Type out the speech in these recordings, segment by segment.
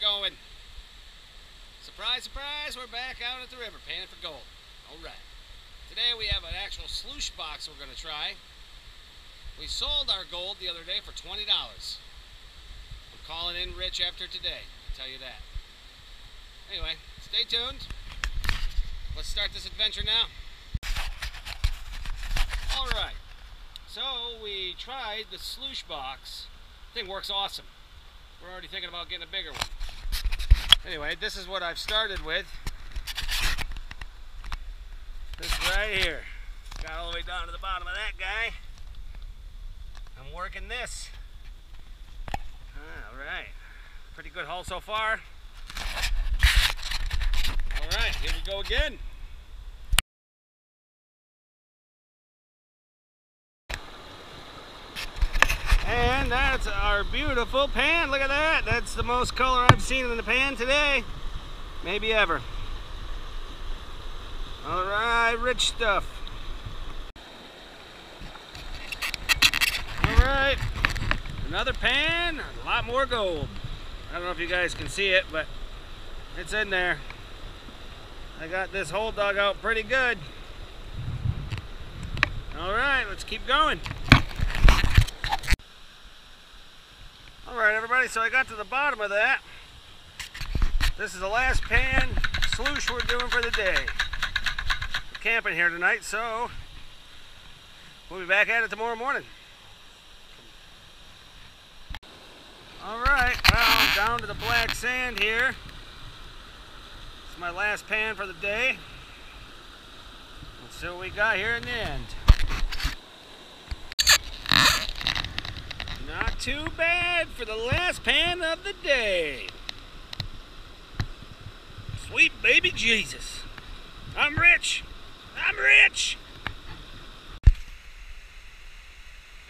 going. Surprise, surprise, we're back out at the river panning for gold. All right. Today we have an actual sluice box we're going to try. We sold our gold the other day for $20. I'm calling in rich after today, I'll tell you that. Anyway, stay tuned. Let's start this adventure now. All right. So we tried the sluice box. Thing works awesome. We're already thinking about getting a bigger one. Anyway, this is what I've started with. This right here. Got all the way down to the bottom of that guy. I'm working this. All right. Pretty good haul so far. All right, here we go again. And that's our beautiful pan. Look at that. That's the most color I've seen in the pan today. Maybe ever. All right, rich stuff. All right, another pan, a lot more gold. I don't know if you guys can see it, but it's in there. I got this hole dug out pretty good. All right, let's keep going. All right, everybody, so I got to the bottom of that. This is the last pan sluice we're doing for the day. We're camping here tonight, so we'll be back at it tomorrow morning. All right, well, I'm down to the black sand here. It's my last pan for the day. Let's see what we got here in the end. Not too bad for the last pan of the day. Sweet baby Jesus. I'm rich. I'm rich.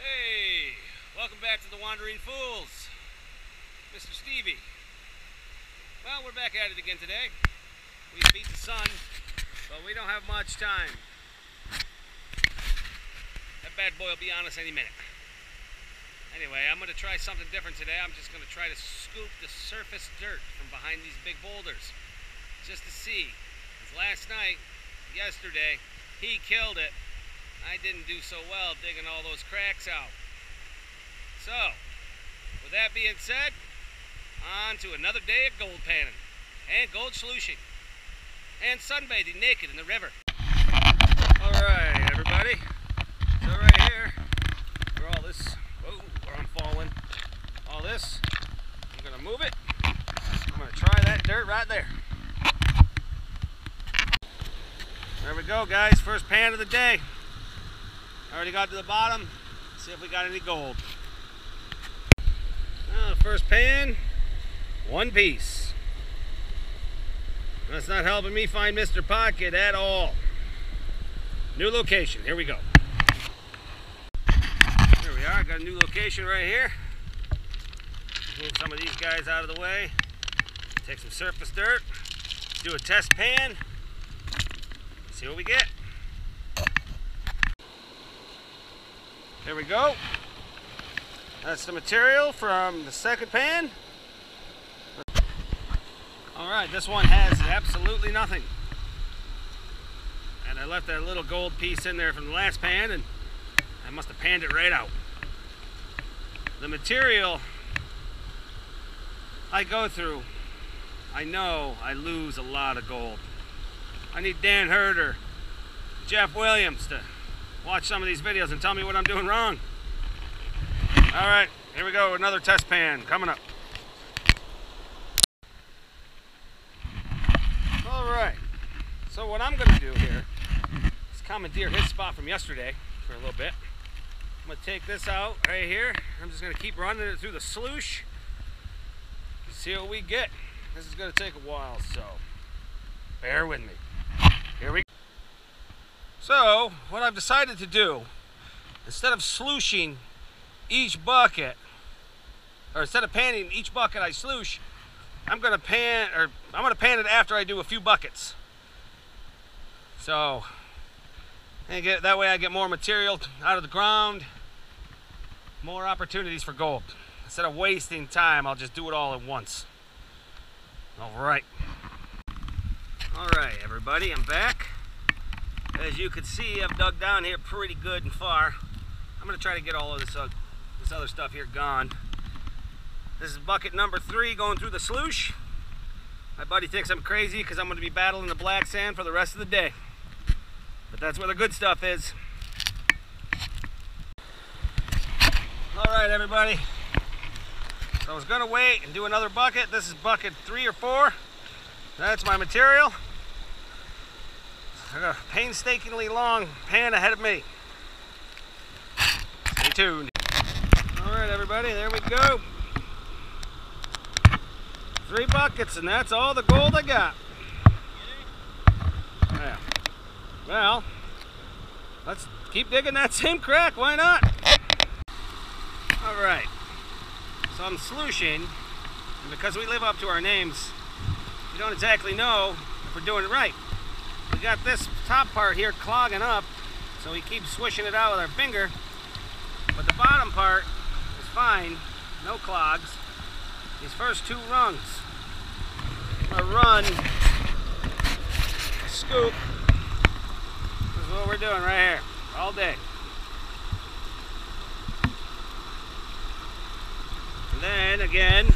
Hey, welcome back to the Wandering Fools. Mr. Stevie. Well, we're back at it again today. We beat the sun, but we don't have much time. That bad boy will be on us any minute. Anyway, I'm going to try something different today. I'm just going to try to scoop the surface dirt from behind these big boulders. Just to see. Last night, yesterday, he killed it. I didn't do so well digging all those cracks out. So, with that being said, on to another day of gold panning. And gold sluicing. And sunbathing naked in the river. Alright, everybody. So right here, where all this Whoa, where I'm falling. All this, I'm gonna move it. I'm gonna try that dirt right there. There we guys. First pan of the day. Already got to the bottom. See if we got any gold. Uh, first pan, one piece. That's not helping me find Mr. Pocket at all. New location. Here we go. There we are. Got a new location right here. Move some of these guys out of the way. Take some surface dirt. Do a test pan. See what we get. There we go. That's the material from the second pan. All right, this one has absolutely nothing. And I left that little gold piece in there from the last pan and I must have panned it right out. The material I go through, I know I lose a lot of gold. I need Dan Herder, Jeff Williams to watch some of these videos and tell me what I'm doing wrong. All right, here we go, another test pan coming up. All right, so what I'm gonna do here is commandeer his spot from yesterday for a little bit. I'm gonna take this out right here. I'm just gonna keep running it through the sluice. See what we get. This is gonna take a while, so bear with me. Here we go. So, what I've decided to do, instead of sluicing each bucket, or instead of panning each bucket I sluice, I'm gonna pan, or I'm gonna pan it after I do a few buckets. So, and get, that way I get more material out of the ground, more opportunities for gold. Instead of wasting time, I'll just do it all at once. All right. All right, everybody, I'm back. As you can see, I've dug down here pretty good and far. I'm gonna try to get all of this, uh, this other stuff here gone. This is bucket number three going through the sluice. My buddy thinks I'm crazy because I'm gonna be battling the black sand for the rest of the day. But that's where the good stuff is. All right, everybody. So I was gonna wait and do another bucket. This is bucket three or four. That's my material. I got a painstakingly long pan ahead of me. Stay tuned. All right, everybody, there we go. Three buckets, and that's all the gold I got. Yeah. Well, let's keep digging that same crack. Why not? All right. So I'm sluicing, and because we live up to our names, we don't exactly know if we're doing it right. We got this top part here clogging up, so we keep swishing it out with our finger. But the bottom part is fine, no clogs. These first two rungs, a run, a scoop. This is what we're doing right here, all day. And then again,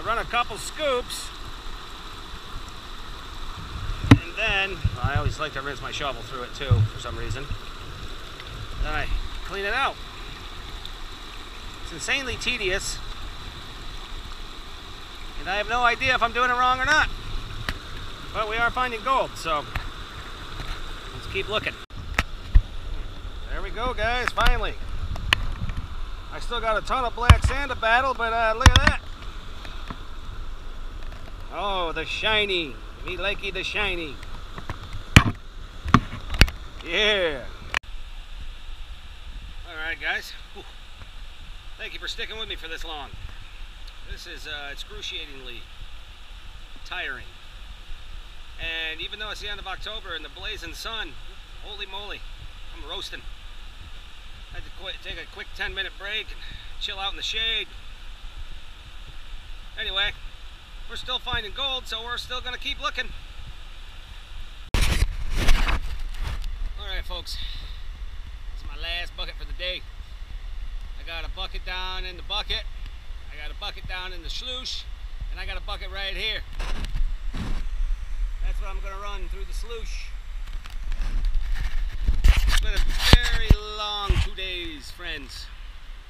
I run a couple scoops. And then, I always like to rinse my shovel through it too, for some reason. Then I clean it out. It's insanely tedious. And I have no idea if I'm doing it wrong or not. But we are finding gold, so let's keep looking. There we go, guys, finally. I still got a ton of black sand to battle, but uh, look at that. Oh, the shiny. Me likey the shiny. Yeah. All right, guys. Whew. Thank you for sticking with me for this long. This is uh, excruciatingly tiring. And even though it's the end of October and the blazing sun, holy moly, I'm roasting. I had to quit, take a quick 10 minute break and chill out in the shade. Anyway, we're still finding gold, so we're still going to keep looking. Alright folks, this is my last bucket for the day. I got a bucket down in the bucket, I got a bucket down in the sluice, and I got a bucket right here. That's what I'm going to run through the sluice. It's been a very long two days, friends.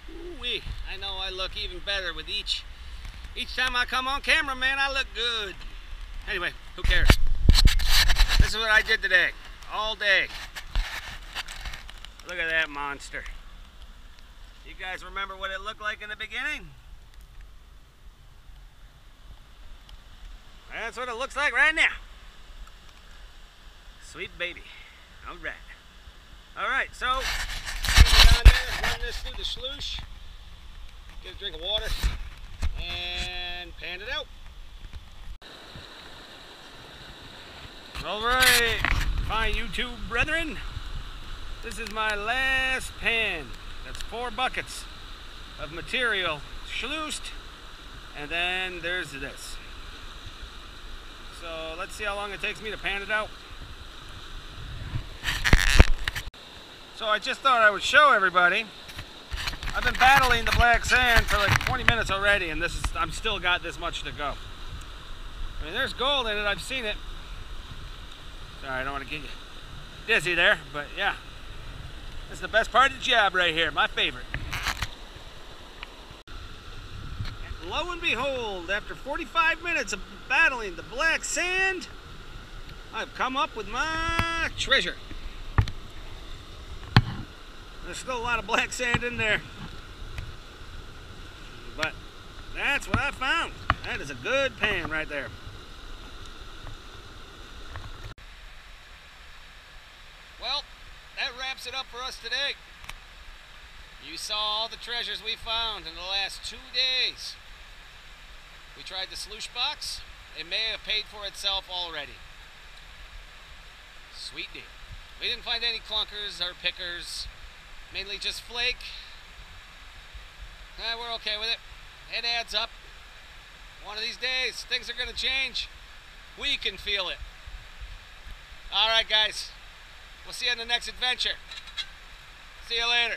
Ooh-wee. I know I look even better with each each time I come on camera, man, I look good. Anyway, who cares? This is what I did today, all day. Look at that monster. You guys remember what it looked like in the beginning? That's what it looks like right now. Sweet baby. All right. All right, so down there, run this through the sluice. Get a drink of water pan it out. All right, my YouTube brethren, this is my last pan. That's four buckets of material sluiced, and then there's this. So let's see how long it takes me to pan it out. So I just thought I would show everybody I've been battling the black sand for like 20 minutes already, and this is I'm still got this much to go. I mean, there's gold in it. I've seen it. Sorry, I don't want to get you dizzy there, but yeah, this is the best part of the job right here. My favorite. And lo and behold, after 45 minutes of battling the black sand, I've come up with my treasure. There's still a lot of black sand in there. But that's what I found. That is a good pan right there. Well, that wraps it up for us today. You saw all the treasures we found in the last two days. We tried the sluice box. It may have paid for itself already. Sweet deal. We didn't find any clunkers or pickers, mainly just flake Eh, we're okay with it. It adds up. One of these days, things are going to change. We can feel it. All right, guys. We'll see you in the next adventure. See you later.